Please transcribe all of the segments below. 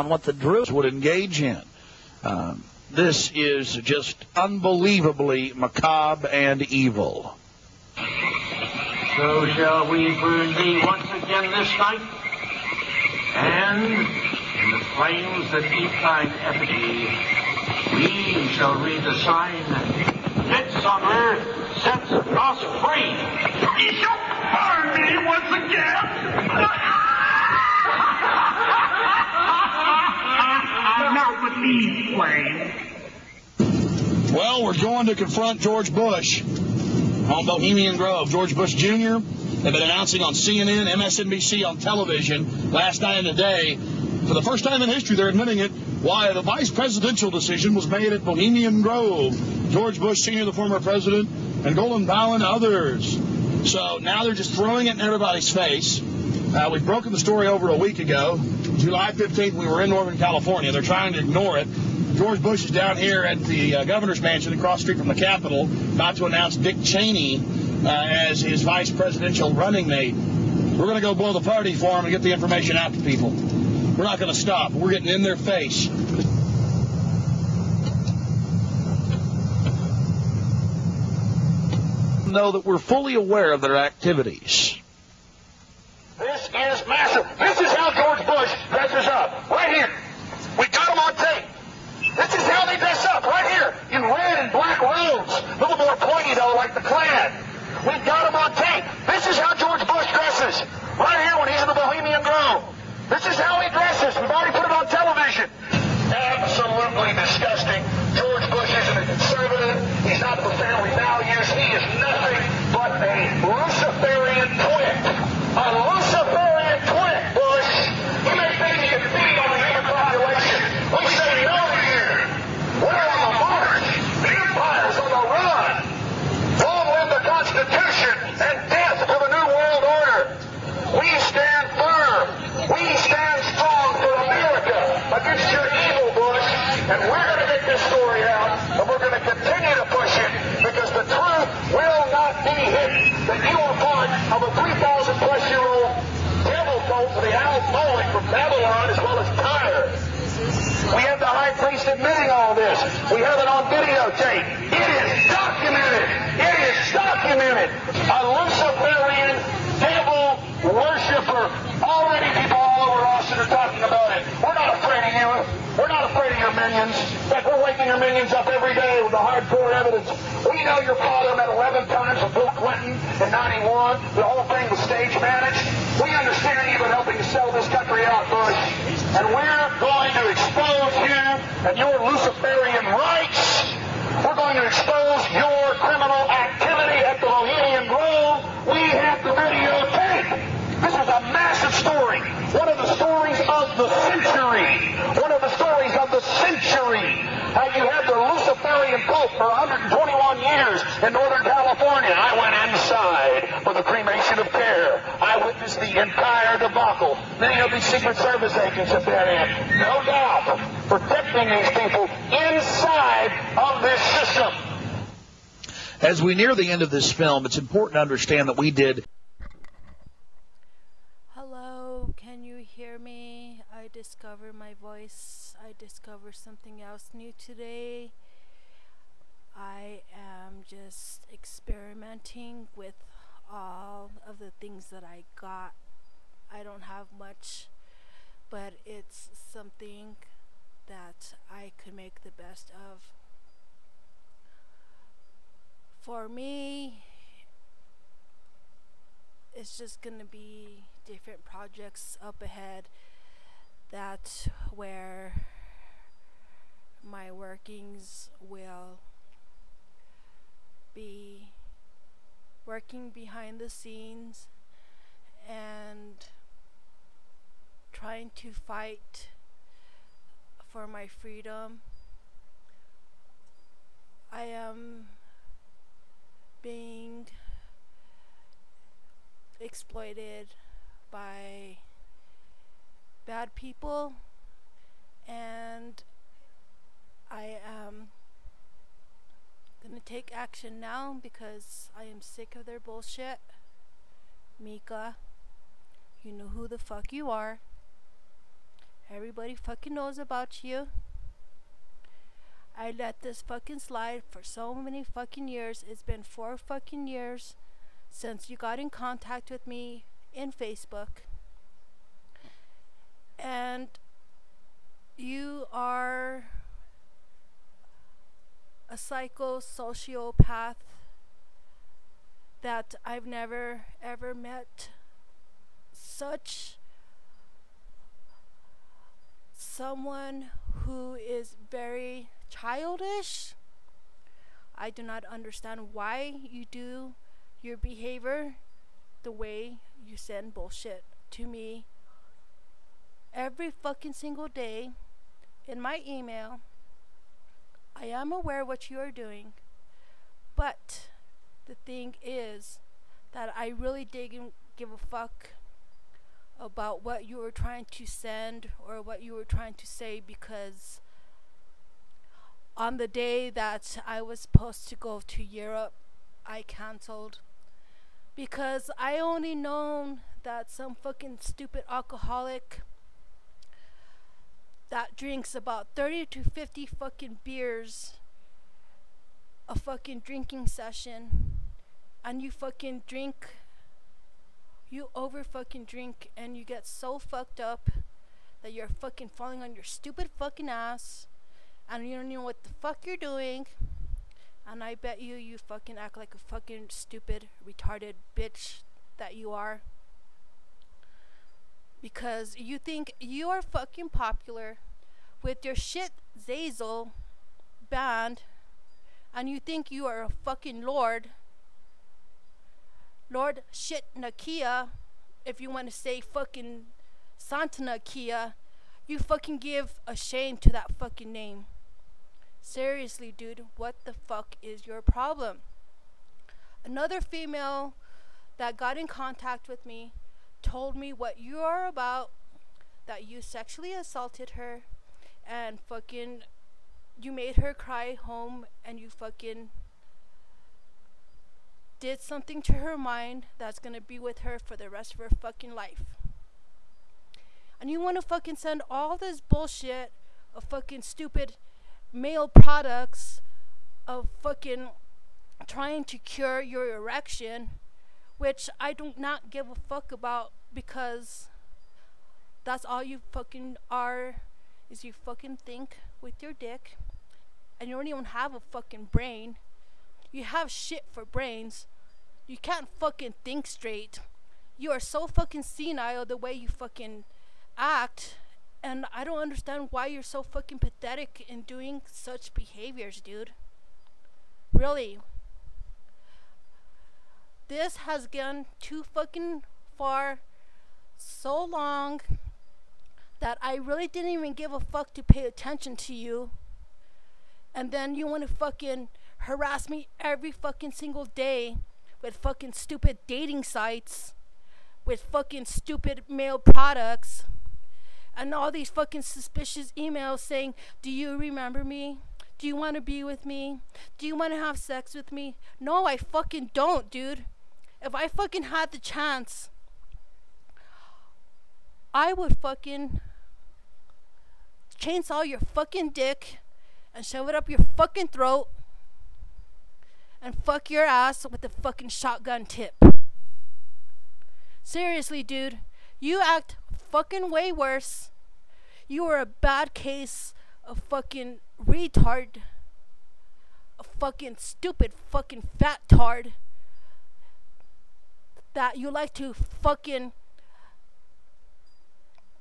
on what the Druids would engage in. Um, this is just unbelievably macabre and evil. So shall we burn thee once again this night, and in the flames that eat thine effigy, we shall read the sign, Midsummer sets us free. Ye shall burn me once again. Well, we're going to confront George Bush on Bohemian Grove. George Bush Jr. had been announcing on CNN, MSNBC, on television last night and today. For the first time in history, they're admitting it, why the vice presidential decision was made at Bohemian Grove. George Bush Sr., the former president, and Colin Powell and others. So now they're just throwing it in everybody's face. Uh, we've broken the story over a week ago. July 15th, we were in Northern California. They're trying to ignore it. George Bush is down here at the uh, governor's mansion across the street from the Capitol, about to announce Dick Cheney uh, as his vice presidential running mate. We're going to go blow the party for him and get the information out to people. We're not going to stop. We're getting in their face. Know that we're fully aware of their activities. This is massive. This is how George Bush dresses up. Right here. We got him on tape. This is how they dress up. Right here. In red and black robes. A little more pointy, though, like the Klan. We got him on tape. This is how George Bush dresses. Right here when he's in the Bohemian Grove. This is how he dresses. We've already put it on television. Absolutely disgusting. George Bush isn't a conservative. He's not for family values. He is nothing but a Luciferian twit. A Luciferian twit, Bush. You may think he can feed on the human population. We say no here. We're on the march. The empire's on the run. Long live the Constitution and death for the New World Order. We stand firm. We stand strong for America against your evil, Bush. And we're going to get this story out, and we're going to continue to push it because the truth will not be hidden. That you are part of a 3,000 plus year old devil cult of the owl Moloch from Babylon as well as Tyre. We have the high priest admitting all this. We have it on videotape. It is documented. It is documented. A Luciferian devil worshiper. Already people all over Austin are talking about it. We're not afraid of you. We're not afraid of your minions. In fact, we're waking up every day with the hardcore evidence. We know your father met 11 times with Bill Clinton in 91. The whole thing was stage managed. We understand you've been helping to sell this country out, Bush. And we're going to expose you and your Luciferian rites. We're going to expose your criminal activity at the Bohemian Grove. We have the videotape. This is a massive story. One of the stories of the century. One of the stories of the century. How you had the Luciferian Pope for 121 years in Northern California. I went inside for the cremation of care. I witnessed the entire debacle. Many of these Secret Service agents have been in. No doubt. Protecting these people inside of this system. As we near the end of this film, it's important to understand that we did Hello, can you hear me? I discovered my voice. I discovered something else new today. I am just experimenting with all of the things that I got. I don't have much, but it's something that I could make the best of. For me, it's just gonna be different projects up ahead. That's where my workings will be working behind the scenes and trying to fight for my freedom. I am being exploited by bad people and I am gonna take action now because I am sick of their bullshit. Mika, you know who the fuck you are. Everybody fucking knows about you. I let this fucking slide for so many fucking years. It's been four fucking years since you got in contact with me in Facebook. And you are a psycho sociopath that I've never ever met such someone who is very childish. I do not understand why you do your behavior the way you send bullshit to me every fucking single day in my email. I am aware what you are doing, but the thing is that I really didn't give a fuck about what you were trying to send or what you were trying to say because on the day that I was supposed to go to Europe, I canceled because I only known that some fucking stupid alcoholic that drinks about 30 to 50 fucking beers a fucking drinking session and you fucking drink you over fucking drink and you get so fucked up that you're fucking falling on your stupid fucking ass and you don't know what the fuck you're doing. And I bet you you fucking act like a fucking stupid, retarded bitch that you are. Because you think you are fucking popular with your shit Zazel band and you think you are a fucking lord Lord shit Nakia, if you want to say fucking Santa Nakia, you fucking give a shame to that fucking name. Seriously, dude, what the fuck is your problem? Another female that got in contact with me told me what you are about, that you sexually assaulted her, and fucking you made her cry home, and you fucking did something to her mind that's gonna be with her for the rest of her fucking life. And you wanna fucking send all this bullshit of fucking stupid male products of fucking trying to cure your erection, which I do not give a fuck about because that's all you fucking are is you fucking think with your dick and you don't even have a fucking brain you have shit for brains. You can't fucking think straight. You are so fucking senile the way you fucking act. And I don't understand why you're so fucking pathetic in doing such behaviors, dude. Really. This has gone too fucking far so long that I really didn't even give a fuck to pay attention to you. And then you want to fucking harass me every fucking single day with fucking stupid dating sites, with fucking stupid male products, and all these fucking suspicious emails saying, Do you remember me? Do you want to be with me? Do you want to have sex with me? No, I fucking don't, dude. If I fucking had the chance, I would fucking chainsaw your fucking dick and shove it up your fucking throat and fuck your ass with a fucking shotgun tip. Seriously, dude, you act fucking way worse. You are a bad case of fucking retard. A fucking stupid fucking fat tard. That you like to fucking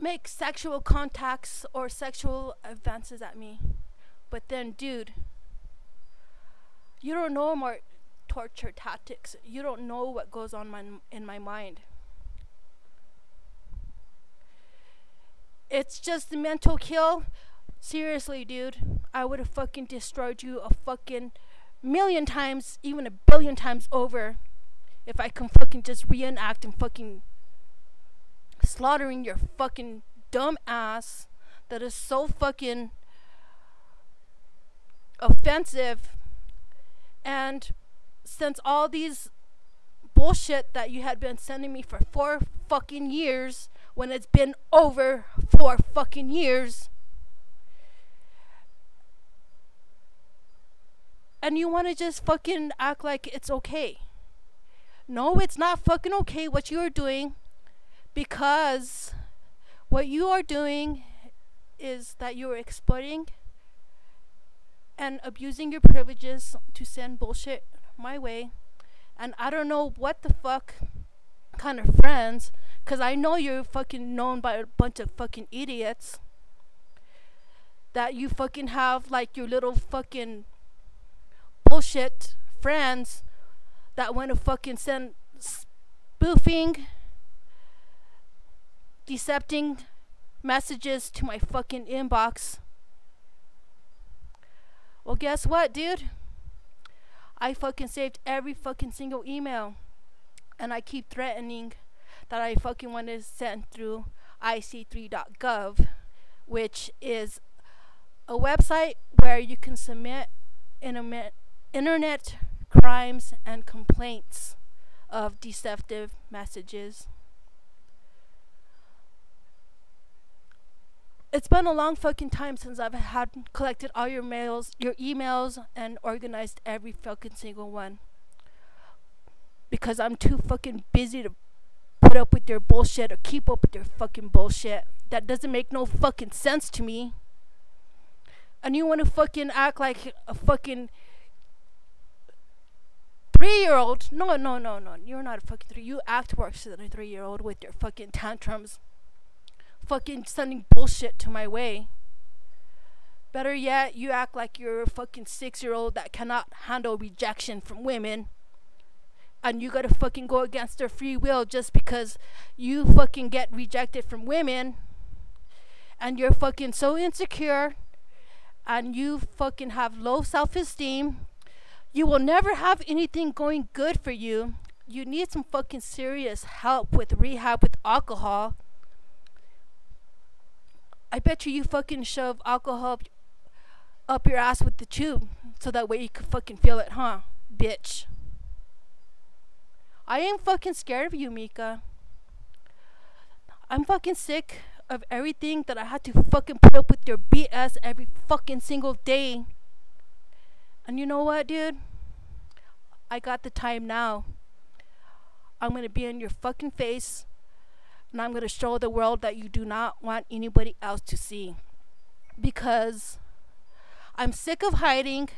make sexual contacts or sexual advances at me. But then, dude, you don't know my torture tactics. You don't know what goes on my, in my mind. It's just the mental kill. Seriously, dude, I would have fucking destroyed you a fucking million times, even a billion times over, if I can fucking just reenact and fucking slaughtering your fucking dumb ass that is so fucking offensive and since all these bullshit that you had been sending me for four fucking years when it's been over four fucking years. And you want to just fucking act like it's okay. No, it's not fucking okay what you are doing because what you are doing is that you are exploiting and abusing your privileges to send bullshit my way. And I don't know what the fuck kind of friends, because I know you're fucking known by a bunch of fucking idiots. That you fucking have like your little fucking bullshit friends that want to fucking send spoofing, decepting messages to my fucking inbox. Well, guess what, dude? I fucking saved every fucking single email. And I keep threatening that I fucking want to send through ic3.gov, which is a website where you can submit internet crimes and complaints of deceptive messages. it's been a long fucking time since I've had collected all your mails, your emails, and organized every fucking single one. Because I'm too fucking busy to put up with their bullshit or keep up with their fucking bullshit. That doesn't make no fucking sense to me. And you want to fucking act like a fucking three year old? No, no, no, no. You're not a fucking three. You act worse than a three year old with your fucking tantrums fucking sending bullshit to my way. Better yet, you act like you're a fucking six year old that cannot handle rejection from women. And you gotta fucking go against their free will just because you fucking get rejected from women. And you're fucking so insecure. And you fucking have low self esteem. You will never have anything going good for you. You need some fucking serious help with rehab with alcohol I bet you you fucking shove alcohol up your ass with the tube so that way you can fucking feel it, huh, bitch? I ain't fucking scared of you, Mika. I'm fucking sick of everything that I had to fucking put up with your BS every fucking single day. And you know what, dude? I got the time now. I'm gonna be in your fucking face and I'm going to show the world that you do not want anybody else to see. Because I'm sick of hiding.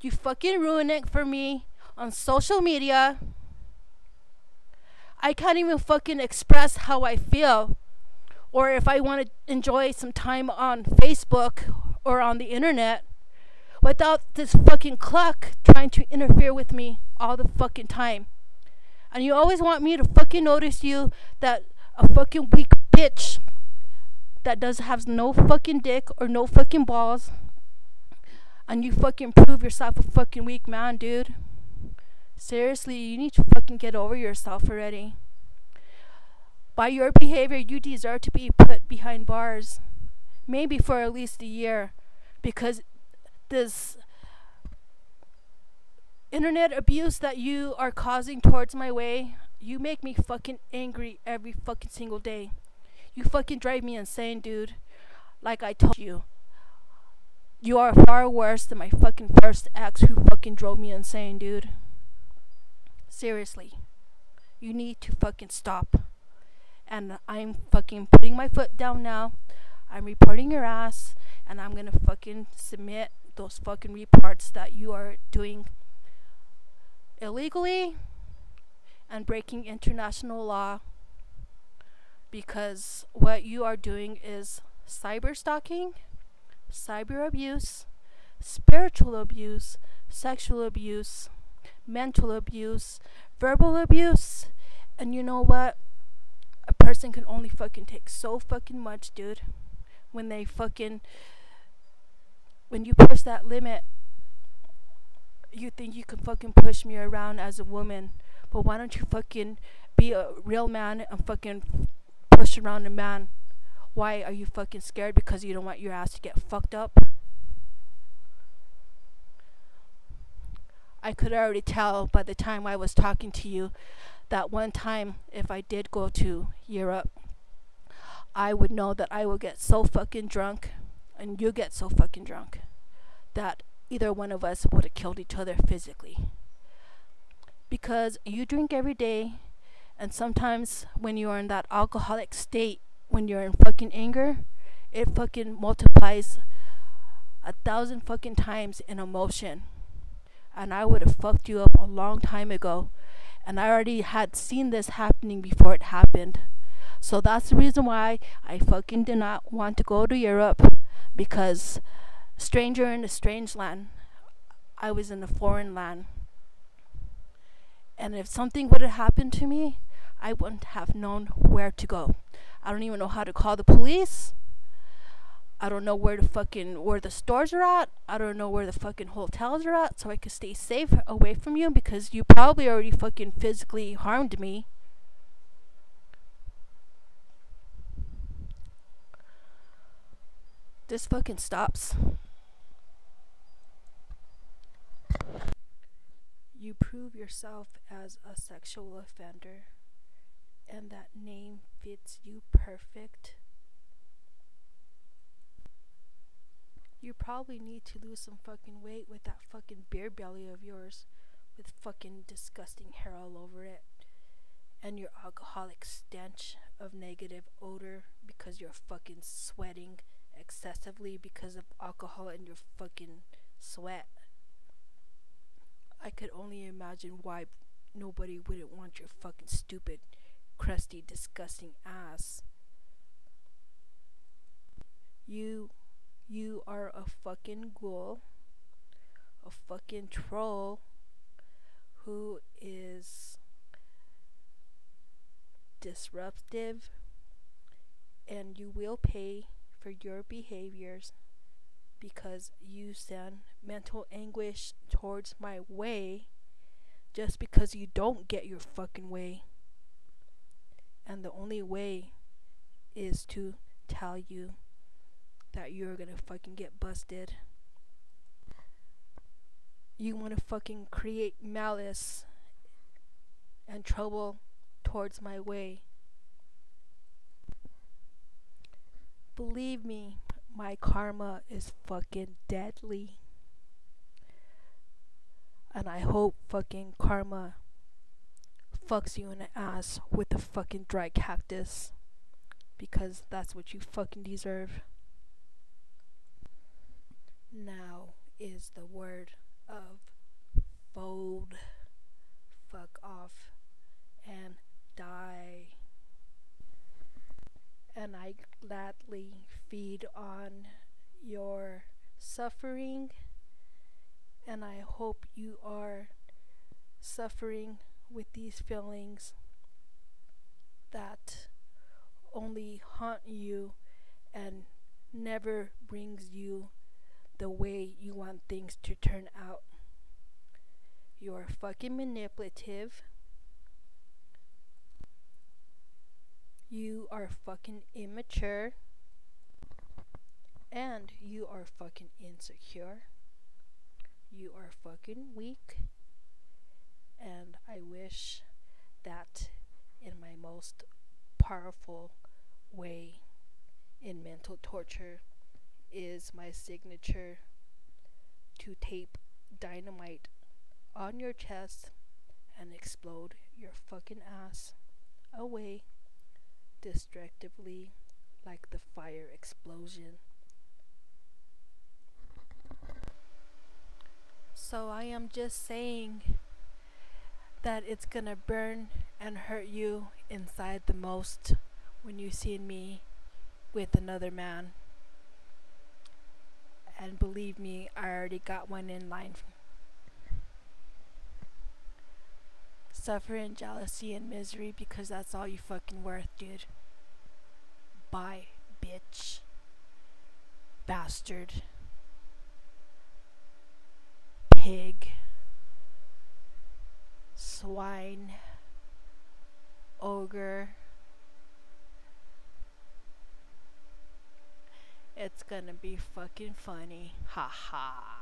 You fucking ruin it for me on social media. I can't even fucking express how I feel. Or if I want to enjoy some time on Facebook or on the internet without this fucking clock trying to interfere with me all the fucking time. And you always want me to fucking notice you that a fucking weak bitch that does have no fucking dick or no fucking balls and you fucking prove yourself a fucking weak man, dude. Seriously, you need to fucking get over yourself already. By your behavior, you deserve to be put behind bars. Maybe for at least a year. Because this internet abuse that you are causing towards my way, you make me fucking angry every fucking single day. You fucking drive me insane, dude. Like I told you. You are far worse than my fucking first ex who fucking drove me insane, dude. Seriously. You need to fucking stop. And I'm fucking putting my foot down now. I'm reporting your ass. And I'm gonna fucking submit those fucking reports that you are doing illegally and breaking international law because what you are doing is cyber stalking, cyber abuse, spiritual abuse, sexual abuse, mental abuse, verbal abuse, and you know what? A person can only fucking take so fucking much, dude. When they fucking when you push that limit, you think you can fucking push me around as a woman but why don't you fucking be a real man and fucking push around a man? Why are you fucking scared? Because you don't want your ass to get fucked up? I could already tell by the time I was talking to you that one time, if I did go to Europe, I would know that I will get so fucking drunk and you get so fucking drunk that either one of us would have killed each other physically. Because you drink every day, and sometimes when you are in that alcoholic state, when you're in fucking anger, it fucking multiplies a thousand fucking times in emotion. And I would have fucked you up a long time ago. And I already had seen this happening before it happened. So that's the reason why I fucking did not want to go to Europe because stranger in a strange land, I was in a foreign land. And if something would have happened to me, I wouldn't have known where to go. I don't even know how to call the police. I don't know where the fucking where the stores are at. I don't know where the fucking hotels are at, so I could stay safe away from you because you probably already fucking physically harmed me. This fucking stops. You prove yourself as a sexual offender, and that name fits you perfect. You probably need to lose some fucking weight with that fucking beer belly of yours with fucking disgusting hair all over it and your alcoholic stench of negative odor because you're fucking sweating excessively because of alcohol and your fucking sweat. I could only imagine why nobody wouldn't want your fucking stupid, crusty, disgusting ass. You you are a fucking ghoul, a fucking troll who is disruptive, and you will pay for your behaviors because you send mental anguish towards my way just because you don't get your fucking way. And the only way is to tell you that you're gonna fucking get busted. You wanna fucking create malice and trouble towards my way. Believe me, my karma is fucking deadly. And I hope fucking karma fucks you in the ass with a fucking dry cactus. Because that's what you fucking deserve. Now is the word of fold. Fuck off and die. And I gladly feed on your suffering. And I hope you are suffering with these feelings that only haunt you and never brings you the way you want things to turn out. You're fucking manipulative. You are fucking immature. And you are fucking insecure. You are fucking weak. And I wish that in my most powerful way in mental torture is my signature to tape dynamite on your chest and explode your fucking ass away destructively like the fire explosion. So I am just saying that it's gonna burn and hurt you inside the most when you see me with another man. And believe me, I already got one in line. Suffering, jealousy, and misery because that's all you fucking worth, dude. Bye, bitch. Bastard. Pig. Swine. Ogre. It's gonna be fucking funny. Ha ha.